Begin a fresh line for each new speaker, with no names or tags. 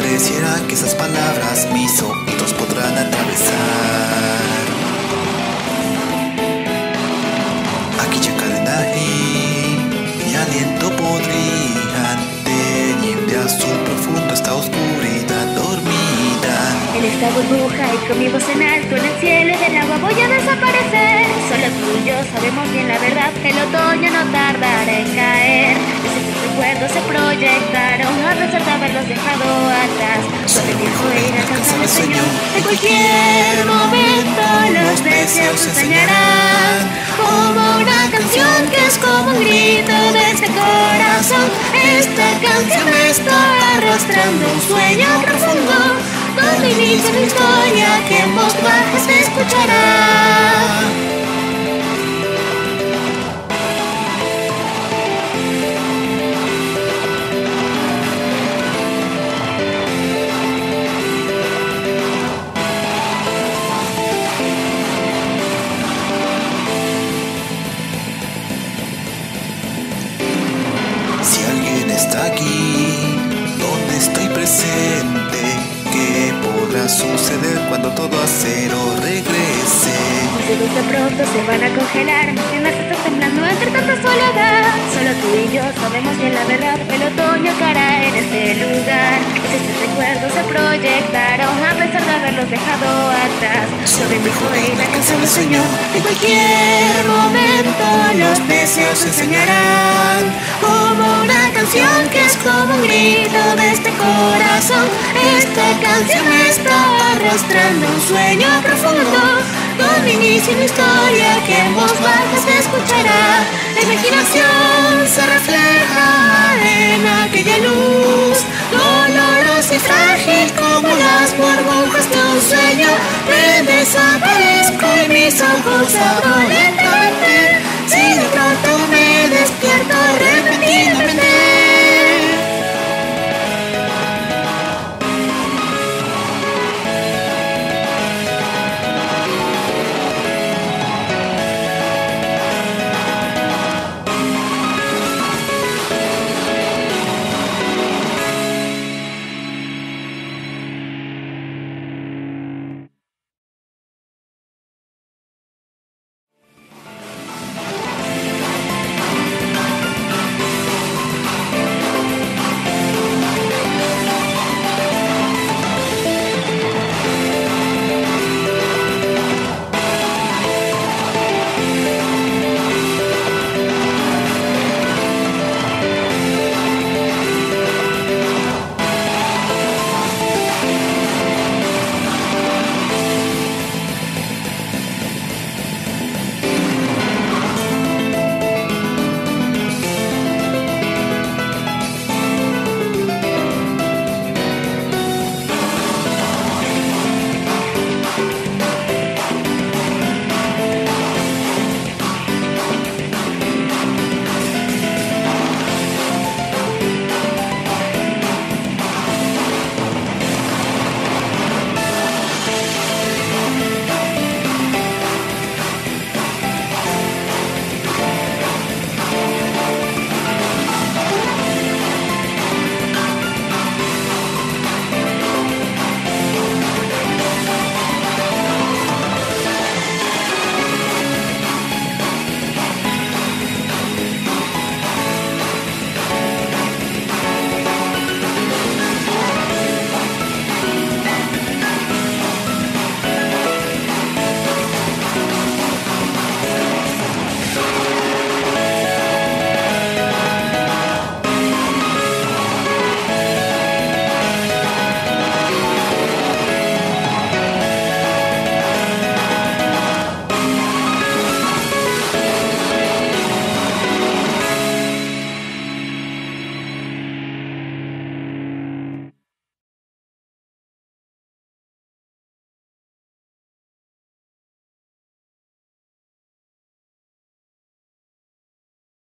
pareciera que esas palabras mis oídos podrán atravesar. Aquella cadena y mi aliento podrían teñirte azul profundo esta oscuridad dormida.
En esta burbuja y con mi voz en alto en el cielo del agua voy a desaparecer. Solo tú y yo sabemos bien la verdad, el otoño no tardará en caer. Recuerdos se proyectaron a pesar de haberlos dejado atrás. Sobre mi hijo inalcanzable sueño, en cualquier momento los deseos se enseñarán. Como una canción que es como un grito de este corazón. Esta canción me está arrastrando un sueño profundo. Donde inicia mi historia que en voz baja se escuchará.
Suceder cuando todo a cero regrese?
Los pronto se van a congelar. Mientras estás temblando entre tanta soledad. Solo tú y yo sabemos bien la verdad El otoño caerá en este lugar Esos recuerdos se proyectaron A pesar de haberlos dejado atrás. Sobre mi joven inalcanzable sueño En cualquier momento los deseos se enseñarán Como una canción que es como un grito de este corazón. Esta canción está arrastrando un sueño profundo Donde inicia una historia que en voz baja se escuchará. La imaginación se refleja en aquella luz. y como las burbujas de un sueño. Me desaparezco y mis ojos abro lentamente